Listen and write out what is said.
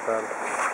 Portugal.